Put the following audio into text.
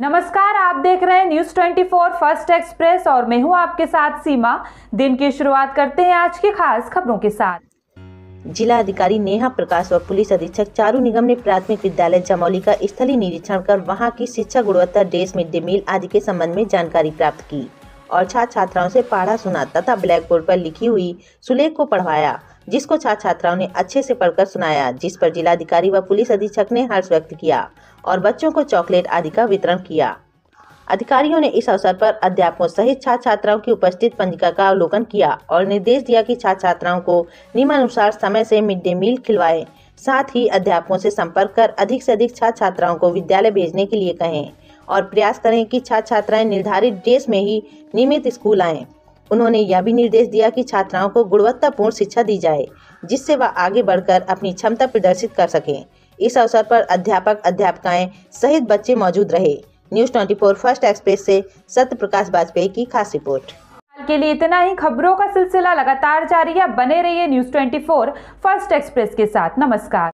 नमस्कार, आप देख रहे हैं न्यूज़ 24 फ़र्स्ट एक्सप्रेस और मैं हूँ आपके साथ सीमा। दिन की शुरुआत करते हैं आज की खास खबरों के साथ। जिला अधिकारी नेहा प्रकाश और पुलिस अधीक्षक चारू निगम ने प्राथमिक विद्यालय जमौली का स्थलीय निरीक्षण कर वहाँ की शिक्षा गुणवत्ता ड्रेस मिड डे मील आदि के संबंध में जानकारी प्राप्त की। और छात्र छात्राओं से पढ़ा सुना तथा ब्लैक बोर्ड पर लिखी हुई सुलेख को पढ़वाया, जिसको छात्र छात्राओं ने अच्छे से पढ़कर सुनाया, जिस पर जिलाधिकारी व पुलिस अधीक्षक ने हर्ष व्यक्त किया और बच्चों को चॉकलेट आदि का वितरण किया। अधिकारियों ने इस अवसर पर अध्यापकों सहित छात्र छात्राओं की उपस्थित पंजिका का अवलोकन किया और निर्देश दिया कि छात्र छात्राओं को नियमानुसार समय से मिड डे मील खिलवाएँ। साथ ही अध्यापकों से संपर्क कर अधिक से अधिक छात्र छात्राओं को विद्यालय भेजने के लिए कहें। और प्रयास करें कि छात्र छात्राएँ निर्धारित ड्रेस में ही नियमित स्कूल आएँ। उन्होंने यह भी निर्देश दिया कि छात्राओं को गुणवत्तापूर्ण शिक्षा दी जाए, जिससे वह आगे बढ़कर अपनी क्षमता प्रदर्शित कर सकें। इस अवसर पर अध्यापक, अध्यापकाएँ सहित बच्चे मौजूद रहे। न्यूज़ 24 फ़र्स्ट एक्सप्रेस से सत्य प्रकाश वाजपेयी की खास रिपोर्ट। के लिए इतना ही, खबरों का सिलसिला लगातार जारी है। बने रहिए न्यूज़ 24 फ़र्स्ट एक्सप्रेस के साथ। नमस्कार।